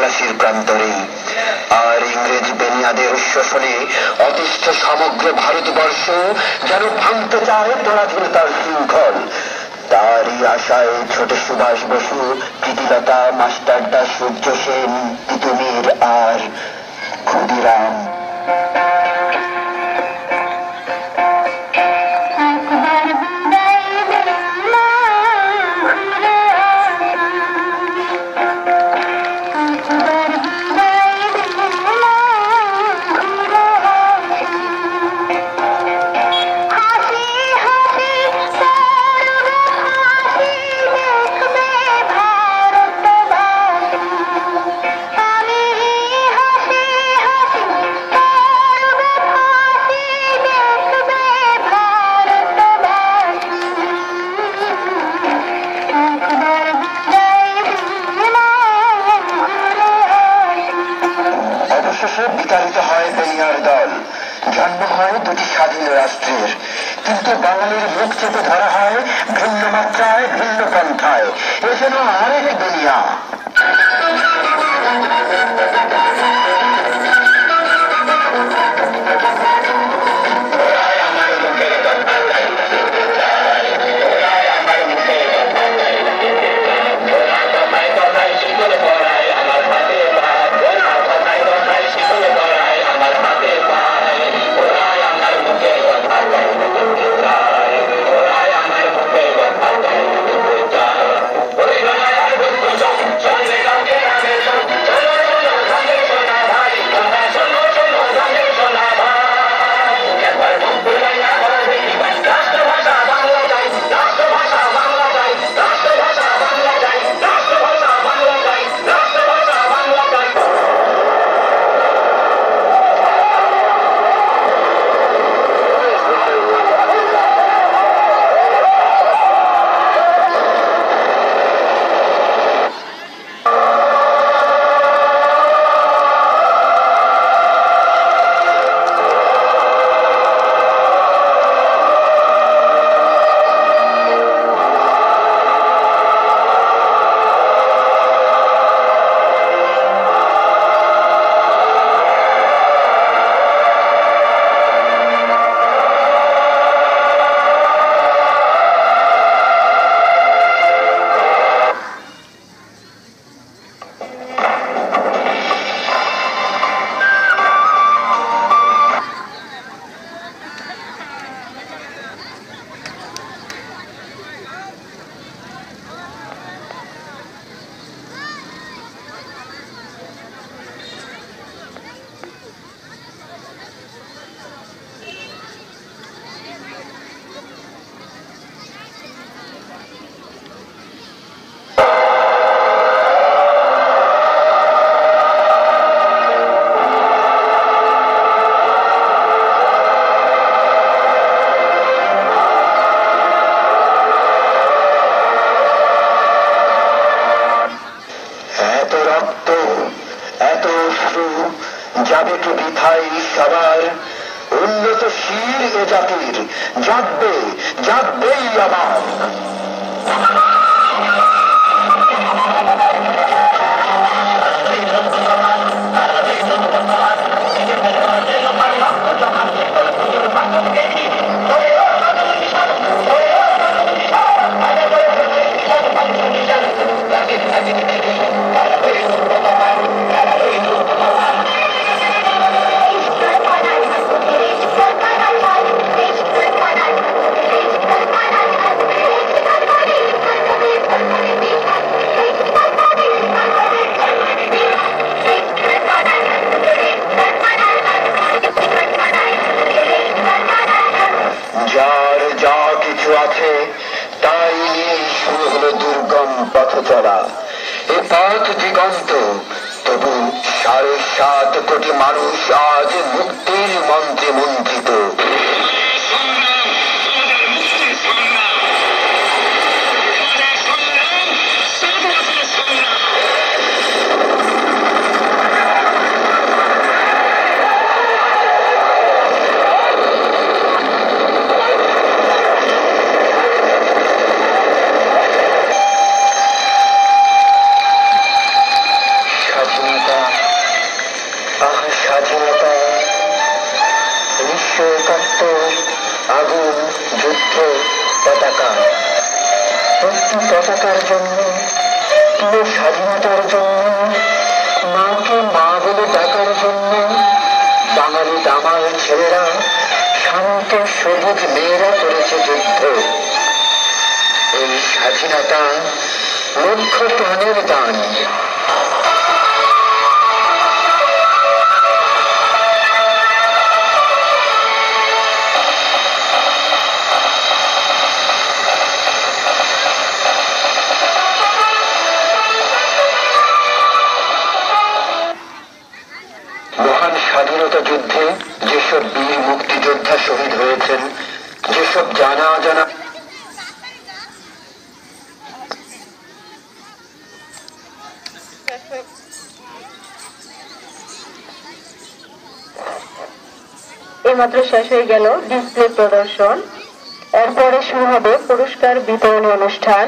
পলাশির প্রান্তরে। আর ইংরেজ বেনিয়াদের শোষণে অতিষ্ঠ সমগ্র ভারতবর্ষ যেন ভাঙতে চায় পরাধীনতার শৃঙ্খল। তারই আশায় ছোট সুভাষ বসু, প্রীতিলতা, মাস্টারদা, সূর্য সেন তিতুমির আর ক্ষুদিরাম। হয় দুটি স্বাধীন রাষ্ট্রের। কিন্তু বাঙালির মুখ চেপে ধরা হয় ভিন্ন মাত্রায়, ভিন্ন পন্থায়। এ যেন আরেক দুনিয়া। এ জাতির জাগবে জাগবেই আবার। পথ চলা এ পথ দিগন্ত তবু সাড়ে সাত কোটি মানুষ আজ মুক্তির মন্ত্রে মন্ত্রিত স্বাধীনতা, উনিশশো একাত্তর আগুন, যুদ্ধ, পতাকা। একটি পতাকার জন্য প্রিয় স্বাধীনতার জন্য, মাকে মা বলে ডাকার জন্য, বাঙালি দামাল ছেলেরা, শান্ত, সবুজ মেয়েরা করেছে যুদ্ধ। এই স্বাধীনতা লক্ষ প্রাণের দান। যুদ্ধে যেসব বীর মুক্তিযোদ্ধা শহীদ হয়েছেন, যেসব জানা অজানা এইমাত্র শেষ হয়ে গেল ডিসপ্লে প্রদর্শন। এরপরে শুরু হবে পুরস্কার বিতরণী অনুষ্ঠান।